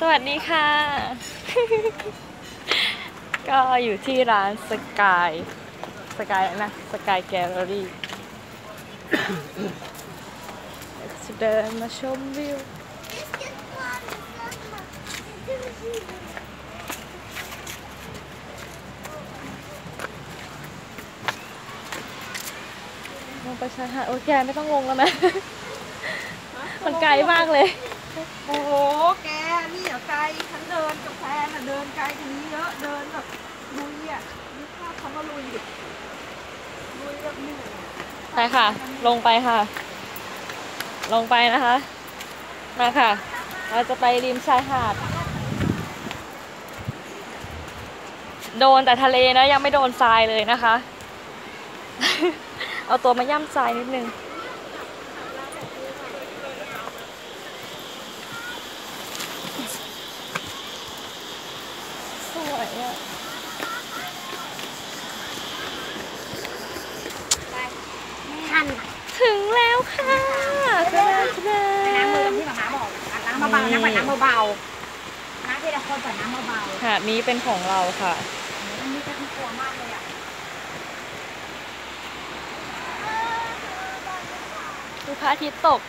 สวัสดีค่ะ ก็อยู่ที่ร้านสกายสกายนะสกายแกลเลอรี่จะเดินมาชมวิวลงไปชายหาดโอ้ยแกไม่ต้องลงแล้วนะ มันไกลมากเลย โอ้โห แก นี่เหรอไกล ฉันเดินกับแฟน อะเดินไกลกว่านี้เยอะเดินแบบลุยอะนึกภาพคำว่าลุยดิลุยแบบเหนื่อยไปค่ะ ลงไปค่ะ ลงไปนะคะ มาค่ะ เราจะไปริมชายหาด โดนแต่ทะเลนะยังไม่โดนทรายเลยนะคะ เอาตัวมาย่ำทรายนิดนึง สวยอะทันถึงแล้วค่ะกระดาษกระดาน้ำมือษที่หมาม้าบอกอะน้ำเบาๆน้ำก่อนน้ำเบาๆน้ำที่ละคนก่อนน้ำเบาหาดนี้เป็นของเราค่ะๆอันนี้จะกลัวมากเลยอะดูพระอาทิตย์ตก